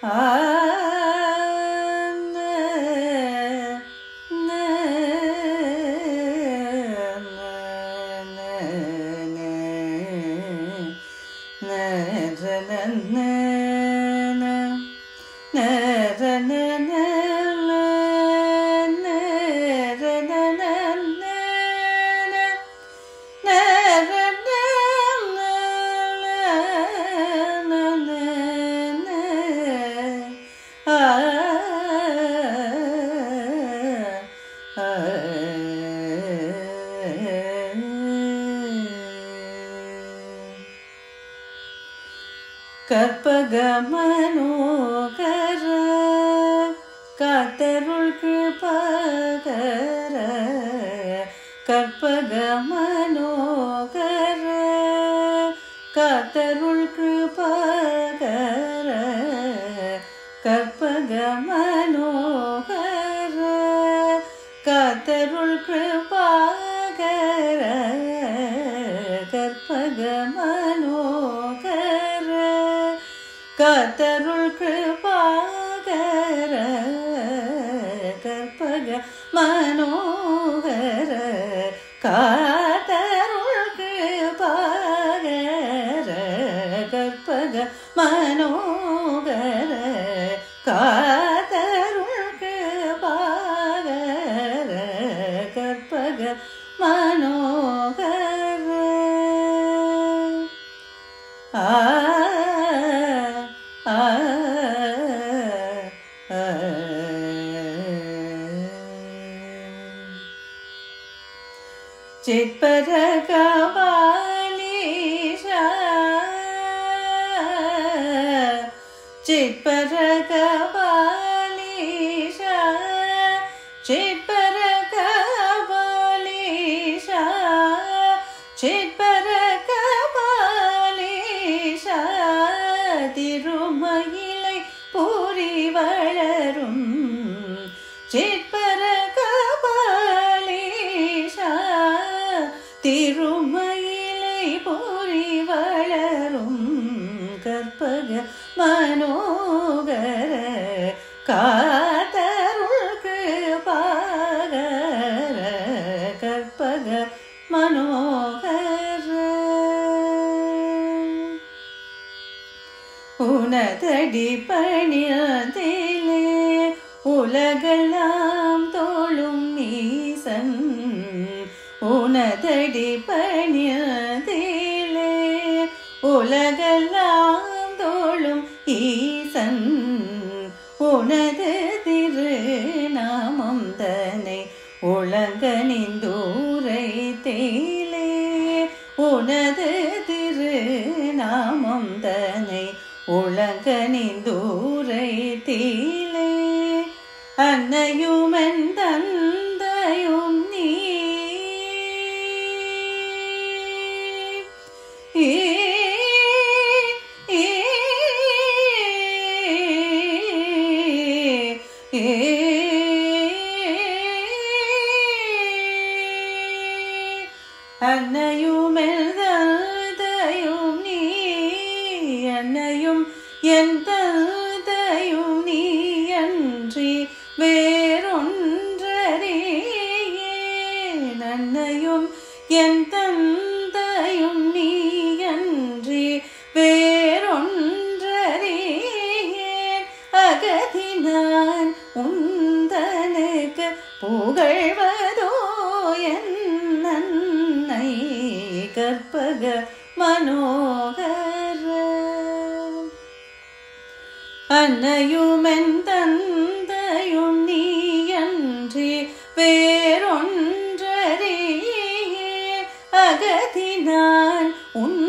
கற்பக கற்பகமனோகர காத்தருள் கிருபகர கற்பகமனோகர காத்தருள் கிருபகர கற்பகமனோகர காத்தருள் கிருபாகர கற்பக காத்தருள் கிருபாகர கற்பக மனோகர காத்தருள் கிருபாகர கற்பக மனோகர. चित्परगवालिश चित्परगवालिश चित् மனோகர காத்தருள் பாகர கற்பக மனோகர. உனதடி பணியதிலே உலகெல்லாம் தோளும் நீசன். உனதடி பணியா ஈசன் உனது திருநாமம் தனை உலங்கனிந்தூரை தேலே. உனது திருநாமம் தனை உலங்கனிந்தூரை தேலே. அன்னையுமென் தன் அன்னையும் எழுதையும் நீ அன்னையும் என் தந்தையும் நீ அன்றி வேறொன்றறியேன் அன்னையும் என் தந்தையும் நீ அன்றி வேறொன்றறியேன் அகதினான் உந்தனுக்கு புகழ்வதோ என் அன்னை மனோகர அன்னையுமென் தந்தையும் நீயன்றி அன்றி அகதினான் உன்